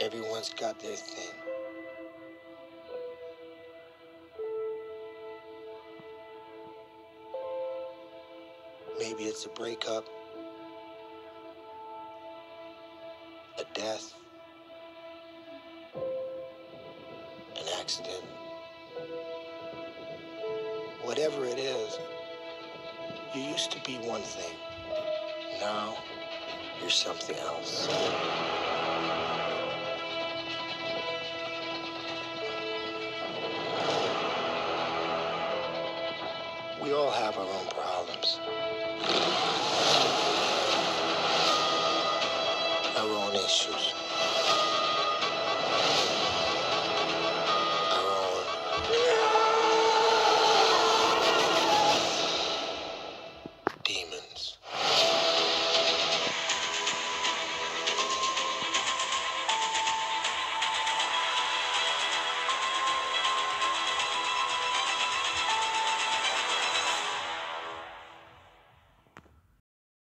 Everyone's got their thing. Maybe it's a breakup, a death, an accident. Whatever it is, you used to be one thing. Now, you're something else. We all have our own problems. Our own issues.